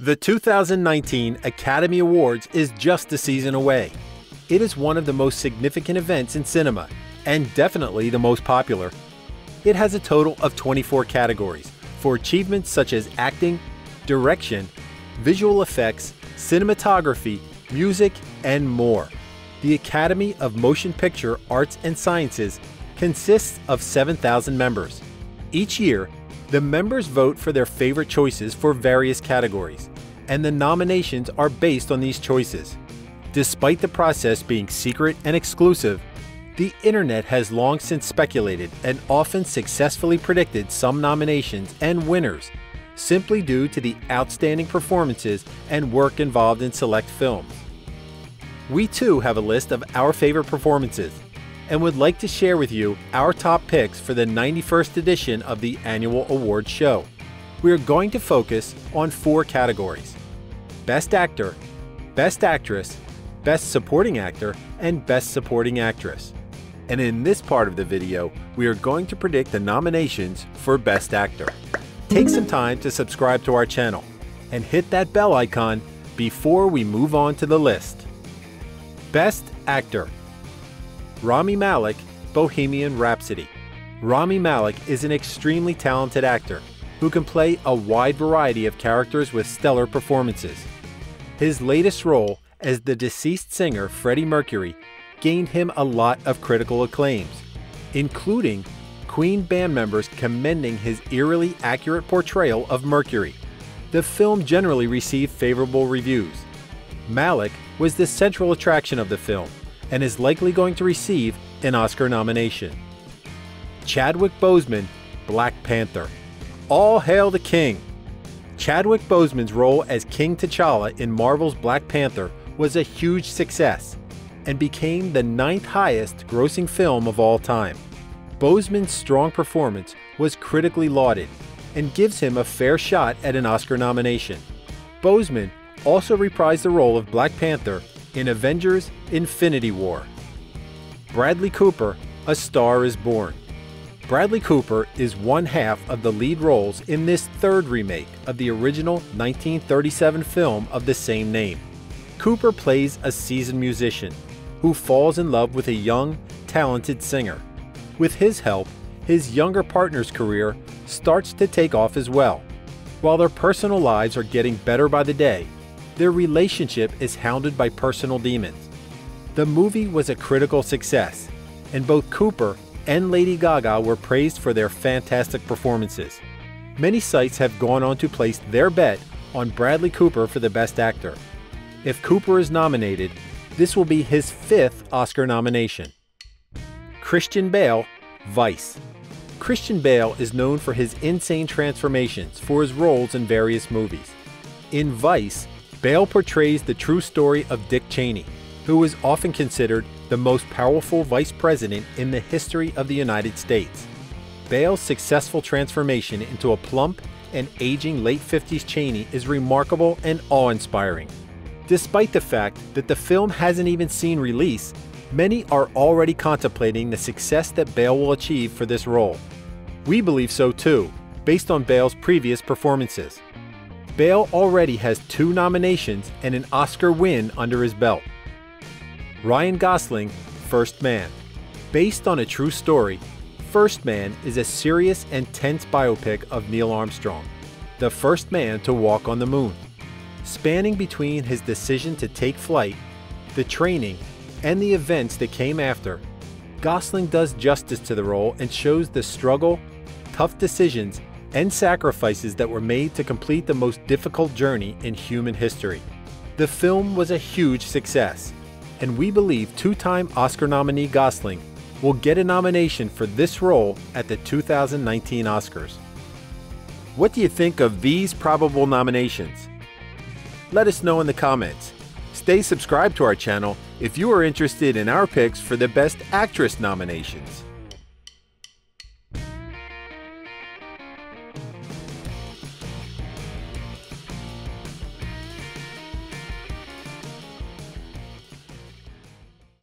The 2019 Academy Awards is just a season away. It is one of the most significant events in cinema, and definitely the most popular. It has a total of 24 categories for achievements such as acting, direction, visual effects, cinematography, music, and more. The Academy of Motion Picture Arts and Sciences consists of 7,000 members. Each year, the members vote for their favorite choices for various categories, and the nominations are based on these choices. Despite the process being secret and exclusive, the internet has long since speculated and often successfully predicted some nominations and winners simply due to the outstanding performances and work involved in select films. We too have a list of our favorite performances and would like to share with you our top picks for the 91st edition of the annual awards show. We are going to focus on four categories Best Actor, Best Actress, Best Supporting Actor, and Best Supporting Actress. And in this part of the video, we are going to predict the nominations for Best Actor. Take some time to subscribe to our channel and hit that bell icon before we move on to the list. Best Actor Rami Malek, Bohemian Rhapsody. Rami Malek is an extremely talented actor who can play a wide variety of characters with stellar performances. His latest role as the deceased singer Freddie Mercury gained him a lot of critical acclaims, including Queen band members commending his eerily accurate portrayal of Mercury. The film generally received favorable reviews. Malek was the central attraction of the film, and is likely going to receive an Oscar nomination. Chadwick Boseman, Black Panther. All hail the king! Chadwick Boseman's role as King T'Challa in Marvel's Black Panther was a huge success and became the ninth highest grossing film of all time. Boseman's strong performance was critically lauded and gives him a fair shot at an Oscar nomination. Boseman also reprised the role of Black Panther in Avengers Infinity War. Bradley Cooper, A Star is Born. Bradley Cooper is one half of the lead roles in this third remake of the original 1937 film of the same name. Cooper plays a seasoned musician who falls in love with a young, talented singer. With his help, his younger partner's career starts to take off as well. While their personal lives are getting better by the day, their relationship is hounded by personal demons. The movie was a critical success, and both Cooper and Lady Gaga were praised for their fantastic performances. Many sites have gone on to place their bet on Bradley Cooper for the Best Actor. If Cooper is nominated, this will be his fifth Oscar nomination. Christian Bale, Vice. Christian Bale is known for his insane transformations for his roles in various movies. In Vice, Bale portrays the true story of Dick Cheney, who is often considered the most powerful vice president in the history of the United States. Bale's successful transformation into a plump and aging late 50s Cheney is remarkable and awe inspiring. Despite the fact that the film hasn't even seen release, many are already contemplating the success that Bale will achieve for this role. We believe so too, based on Bale's previous performances. Bale already has two nominations and an Oscar win under his belt. Ryan Gosling, First Man. Based on a true story, First Man is a serious and tense biopic of Neil Armstrong, the first man to walk on the moon. Spanning between his decision to take flight, the training, and the events that came after, Gosling does justice to the role and shows the struggle, tough decisions, and sacrifices that were made to complete the most difficult journey in human history. The film was a huge success, and we believe two time Oscar nominee Gosling will get a nomination for this role at the 2019 Oscars. What do you think of these probable nominations? Let us know in the comments. Stay subscribed to our channel if you are interested in our picks for the Best Actress nominations.